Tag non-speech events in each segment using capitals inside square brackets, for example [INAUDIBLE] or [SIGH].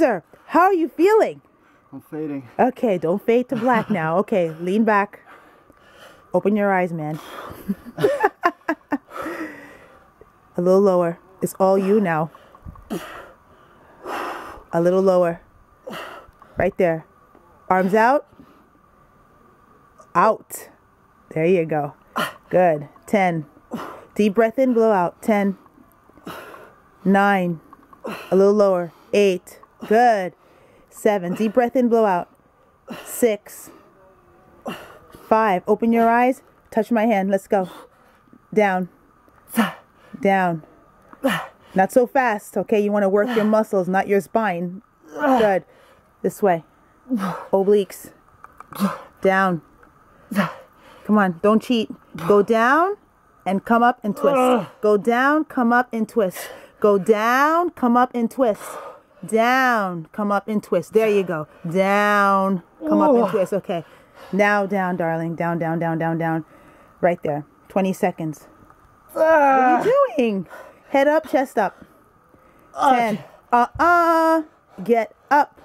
Sir, how are you feeling? I'm fading. Okay, don't fade to black [LAUGHS] now. Okay, lean back. Open your eyes, man. [LAUGHS] A little lower. It's all you now. A little lower. Right there. Arms out. Out. There you go. Good. 10. Deep breath in, blow out. 10. 9. A little lower. 8. Good. 7. Deep breath in, blow out. 6. 5. Open your eyes. Touch my hand. Let's go. Down. Down. Not so fast, okay? You want to work your muscles, not your spine. Good. This way. Obliques. Down. Come on, don't cheat. Go down and come up and twist. Go down, come up and twist. Go down, come up and twist. Down, come up and twist. There you go. Down, come up and twist. Okay. Now down, darling. Down, down, down, down, down. Right there. 20 seconds. What are you doing? Head up, chest up. 10. Uh-uh. Get up.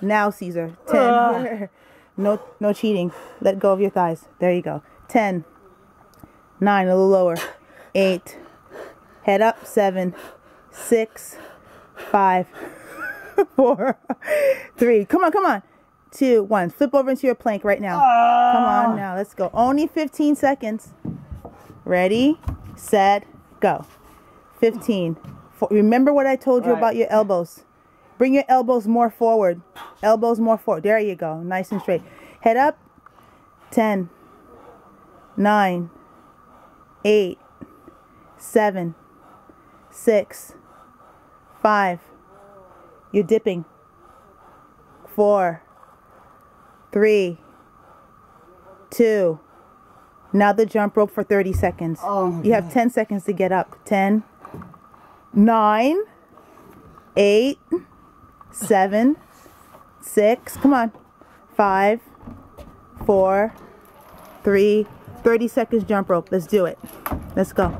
Now, Caesar. 10. [LAUGHS] no no cheating. Let go of your thighs. There you go. 10. 9. A little lower. 8. Head up. 7. 6. 5. [LAUGHS] 4. 3. Come on, come on. 2. 1. Flip over into your plank right now. Come on ah. now. Let's go. Only 15 seconds. Ready, set, go. 15. Four. Remember what I told you Right. about your elbows. Bring your elbows more forward. Elbows more forward. There you go. Nice and straight. Head up. 10, 9, 8, 7, 6, 5. You're dipping. 4, 3, 2. Now the jump rope for 30 seconds. Oh you have 10 seconds to get up. 10, 9, 8, 7, 6, come on, 5, 4, 3, 30 seconds jump rope. Let's do it. Let's go.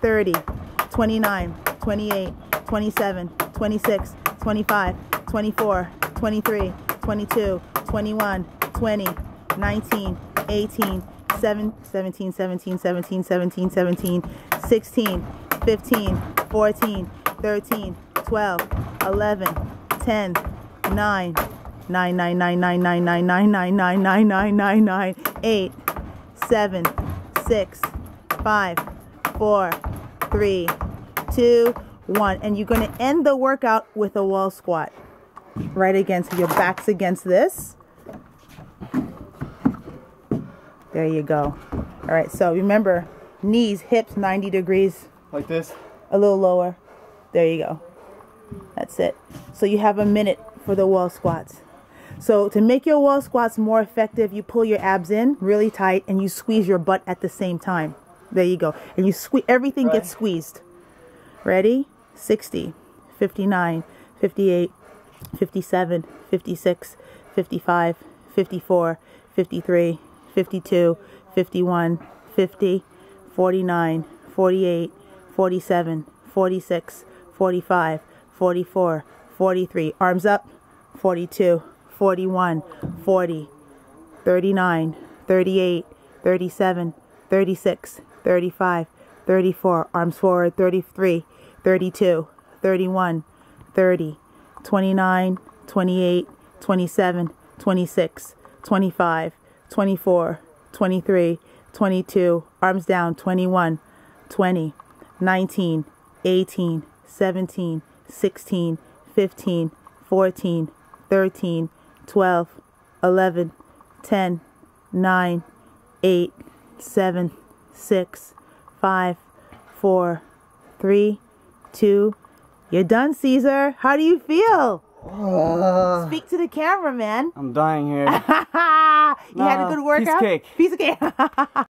30, 29, 28, 27, 26, 25, 24, 23, 22, 21, 20, 19, 18, 7, 17, 17, 17, 17, 17, 16, 15, 14, 13, 12, 11, 10, 9, 9, 9, 9, 9, 9, 9, 9, 9, 9, 9, 9, 9, 9, 8, 7, 6, 5, 4, 3, 2, 1. And you're going to end the workout with a wall squat. Right against your back's against this. There you go. All right, so remember knees, hips 90 degrees, Like this? a little lower. There you go. That's it. So you have a minute for the wall squats. So to make your wall squats more effective, you pull your abs in really tight and you squeeze your butt at the same time. There you go. And you squeeze everything Right. gets squeezed. Ready? 60, 59, 58, 57, 56, 55, 54, 53, 52, 51, 50, 49, 48, 47, 46, 45, 44, 43. Arms up. 42, 41, 40, 39, 38, 37, 36, 35, 34. Arms forward. 33, 32, 31, 30, 29, 28, 27, 26, 25, 24, 23, 22. Arms down. 21, 20, 19, 18, 17, 16, 15, 14, 13, 12, 11, 10, 9, 8, 7, 6, 5, 4, 3, 2. You're done, Caesar. How do you feel? Uh, Speak to the camera, man. I'm dying here. [LAUGHS] you had a good piece workout? cake. Piece of cake. [LAUGHS]